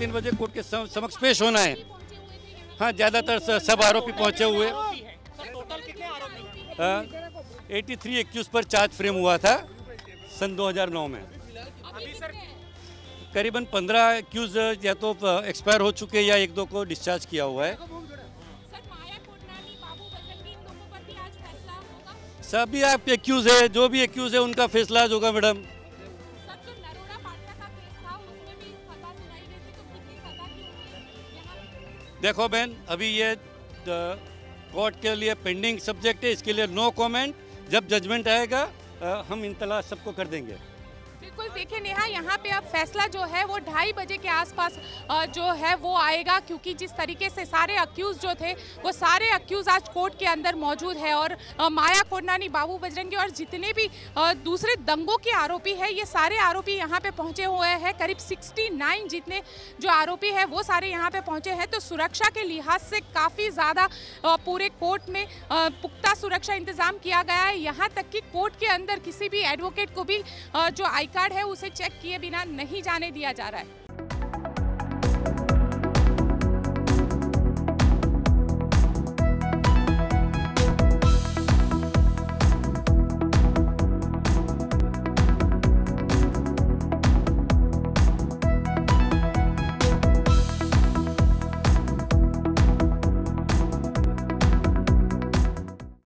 तीन बजे कोर्ट के सम- समक्ष पेश होना है। हाँ ज़्यादातर सब आरोपी पहुँचे हुए। आरोपी एटी थ्री एक्यूज पर चार्ज फ्रेम हुआ था, सन 2009 में। करीबन पंद्रह एक्यूज या तो एक्सपायर हो चुके या एक दो को डिस्चार्ज किया हुआ है। सभी आप एक्यूज है, जो भी एक्यूज है, उनका फैसला होगा, मैडम। देखो बहन, अभी ये कोर्ट के लिए पेंडिंग सब्जेक्ट है, इसके लिए नो कमेंट जब जजमेंट आएगा हम इंतला सबको कर देंगे। बिल्कुल देखिए नेहा, यहाँ पे अब फैसला जो है वो ढाई बजे के आसपास जो है वो आएगा क्योंकि जिस तरीके से सारे अक्यूज जो थे, वो सारे अक्यूज आज कोर्ट के अंदर मौजूद है और माया कोडनानी, बाबू बजरंगी और जितने भी दूसरे दंगों के आरोपी है, ये सारे आरोपी यहाँ पे पहुँचे हुए हैं। करीब 69 जितने जो आरोपी है, वो सारे यहाँ पे पहुँचे हैं। तो सुरक्षा के लिहाज से काफ़ी ज़्यादा पूरे कोर्ट में पुख्ता सुरक्षा इंतज़ाम किया गया है। यहाँ तक कि कोर्ट के अंदर किसी भी एडवोकेट को भी जो आई कार्ड है उसे चेक किए बिना नहीं जाने दिया जा रहा है।